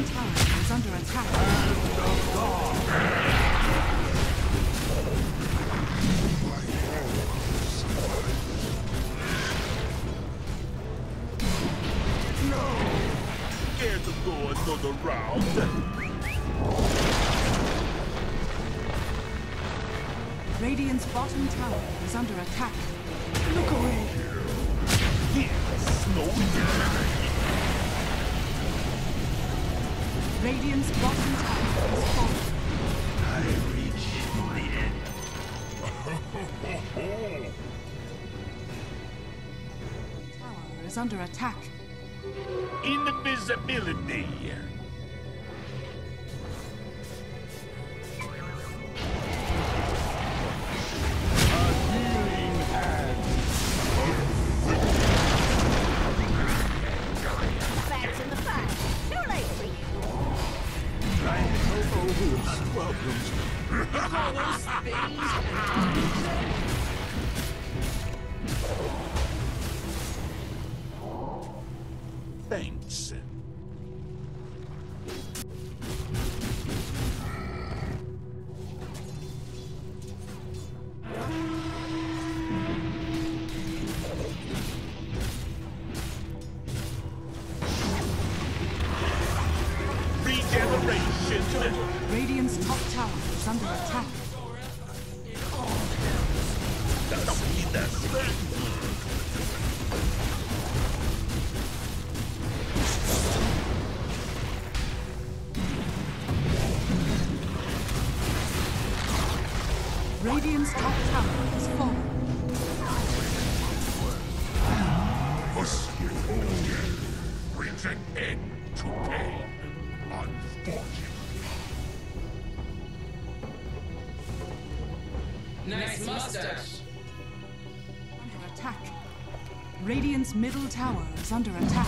Bottom tower is under attack. To go another round. Radiant's bottom tower is under attack. Look away. Yes, no Radiant's bottom tower is falling. I reach the end. Tower is under attack. Invisibility. Thanks. Radiant's top tower is falling. Must. Brings an end to pain. Unfortunate. Nice mustache. Under attack. Radiant's middle tower is under attack.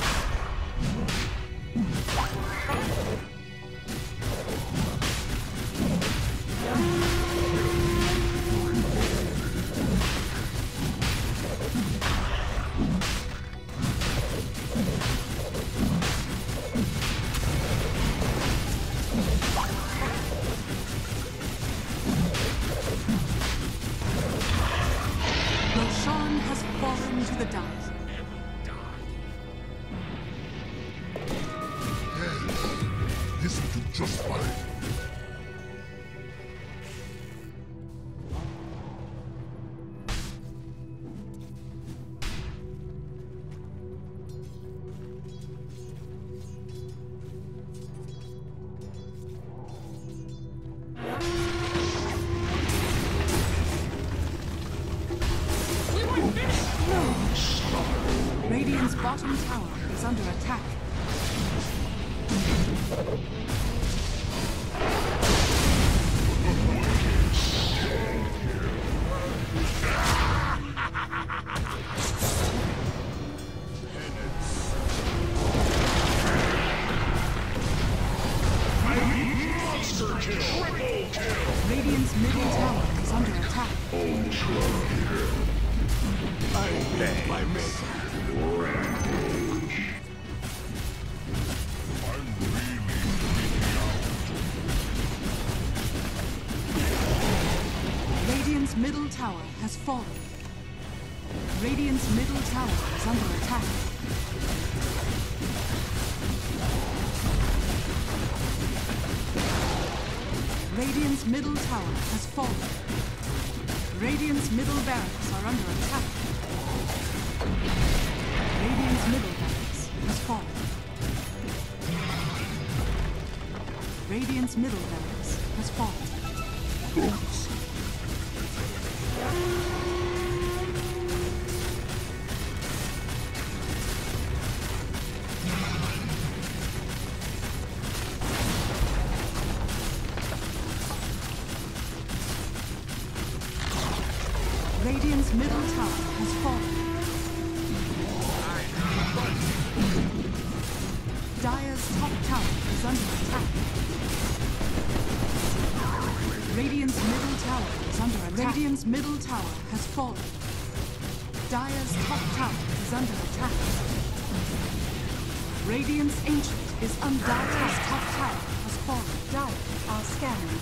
Radiant's bottom tower is under attack. Radiant's middle tower is under attack. my mate. Radiant's middle tower has fallen. Radiant's middle tower is under attack. Radiant's middle tower has fallen. Radiant's middle barracks are under attack. Radiant's middle barracks has fallen. Radiant's middle barracks has fallen. Oops. Radiant's middle tower has fallen. Is under attack. Radiant's middle tower is under attack. Radiant's middle tower has fallen. Dire's top tower is under attack. Radiant's ancient is under Dire's top tower has fallen. Dire are scanning.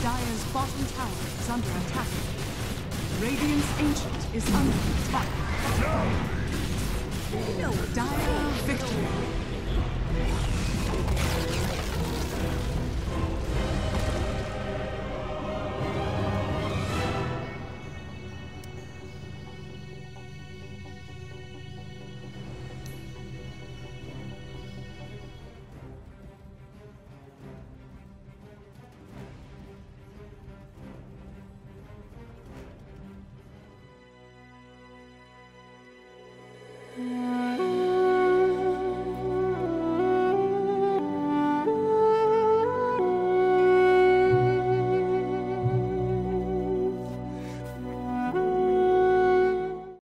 Dire's bottom tower is under attack. Radiant's ancient is under attack. No! Dire victory. Yeah.